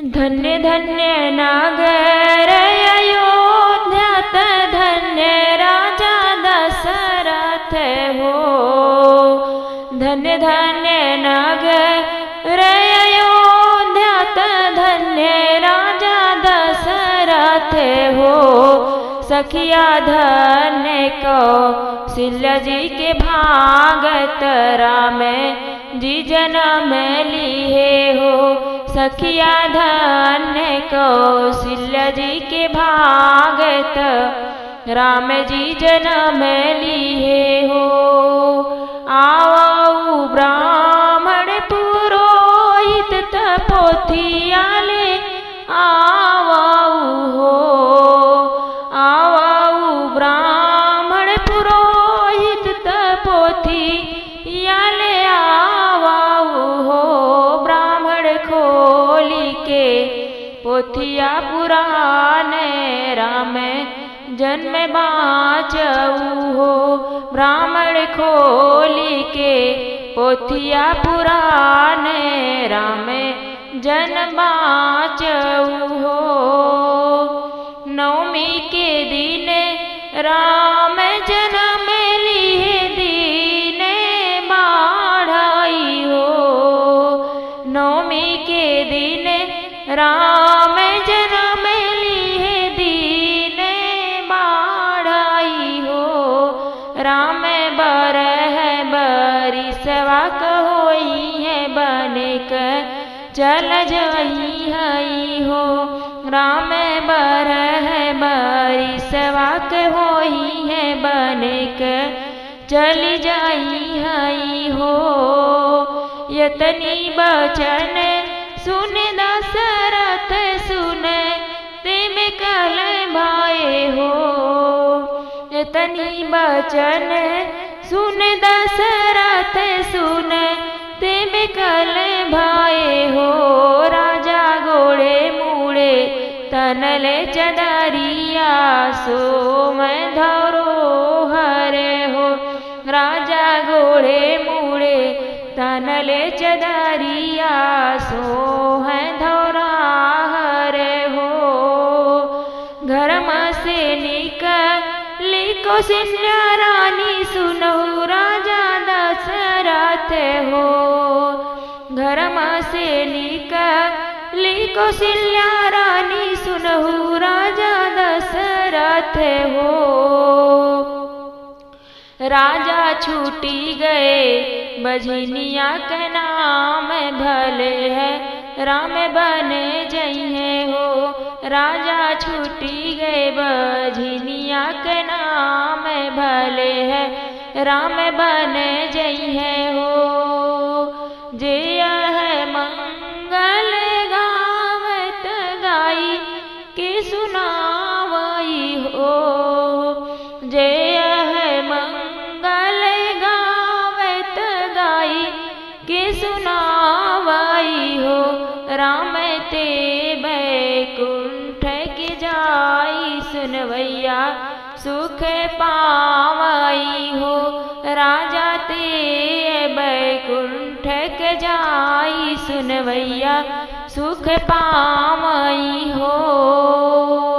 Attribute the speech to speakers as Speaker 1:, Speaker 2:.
Speaker 1: धन्य धन्य नागर अयोध्यात धन्य राजा दशरथ हो। धन्य धन्य नागर अयोध्यात धन्य राजा दशरथ हो। सखिया धन्य को सिल्ला जी के भागत राम जी जन्म लिए हो। सखिया धन्य कौशल्य जी के भागत राम जी जन्म लिए हो। आओ ब्राह्मण के पोथिया पुराण राम जन्म बाचऊ हो। ब्राह्मण खोली के पोथिया पुराण राम जन्म बाचऊ हो। नवमी के दिन राम जन्म राम जन्म लिए दीन बाढ़ाई हो। राम बर है बरी सवा होई है, बनिक चल जाई हई हो। राम बर है बरी सवाक होई है, बनिक चली जाई हई हो। यतनी बचन सुन कल भाए हो। यतनी बचन सुन, दशरथ सुन तिम कल भाए हो। राजा गोड़े मूड़े तनले चदरिया सो। मैं धरो हरे हो। राजा गोड़े मूड़े तनले चदरिया सो। है कौशल्या रानी, सुनहु राजा दशरथ हो। घरम से निकली कौशल्या रानी, सुनहु राजा दशरथ हो। राजा छूटी गए बजनिया के नाम भले है। राम बने जइहे हो। राजा छूटी गए बजनिया के नाम भले है। राम बने जइहे हो। जे है मंगल गावत गाई के सुनावई हो। जय जाई सुनवैया सुख पावई हो। राजा ते बैकुंठ के जाई। सुनवैया सुख पावई हो।